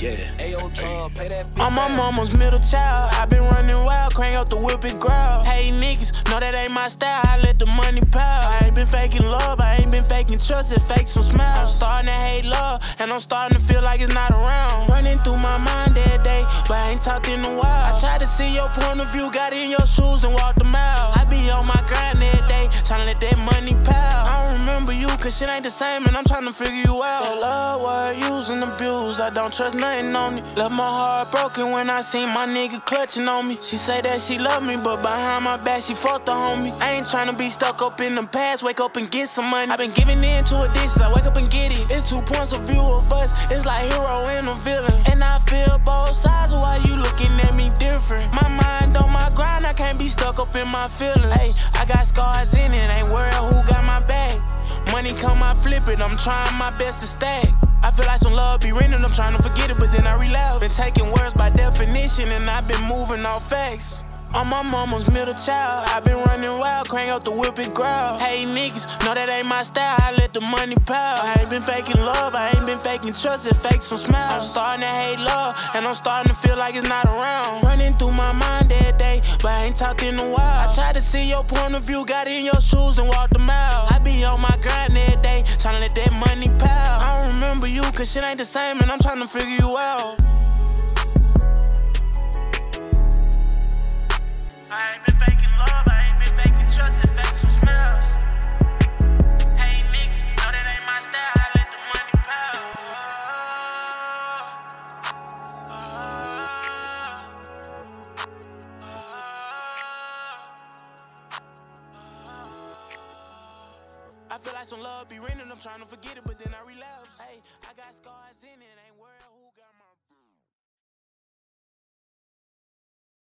love. Pay that I'm my mama's middle child. I been running wild, crank up the whip it growl. Hey niggas, know that ain't my style. I let the money pile. I ain't been faking love, I ain't been faking trust, it fake some smiles. I'm starting to hate love, and I'm starting to feel like it's not around. Running through my mind that day, but I ain't talked in a while. I tried to see your point of view, got in your shoes and walked a mile. I be on my grind every day, trying to let that money pile. I don't remember you, cause shit ain't the same, and I'm trying to figure you out. Used and abused, I don't trust nothing on me. Left my heart broken when I seen my nigga clutching on me. She say that she love me, but behind my back she fought the homie. I ain't trying to be stuck up in the past, wake up and get some money. I been giving in to addictions, I wake up and get it. It's two points of view of us, it's like hero and a villain. And I feel both sides, why you looking at me different? My mind on my grind, I can't be stuck up in my feelings. Hey, I got scars in it, ain't worried who got my back. Money come, I flip it, I'm trying my best to stack. I feel like some love be rented, I'm trying to forget it, but then I relapse. Been taking words by definition, and I've been moving off facts. I'm my mama's middle child. I've been running wild, crank out the whip it growl. Hey niggas, know that ain't my style. I let the money pile. I ain't been faking love, I ain't been faking trust, it fake some smiles. I'm starting to hate love, and I'm starting to feel like it's not around. Running through my mind that day, but I ain't talked in a while. I tried to see your point of view, got in your shoes and walked a mile. I be on my grind every day, trying to let that money pile. I don't remember you, cause shit ain't the same, and I'm trying to figure you out. I feel like some love be rented, I'm trying to forget it, but then I relapse. Hey, I got scars in it, ain't.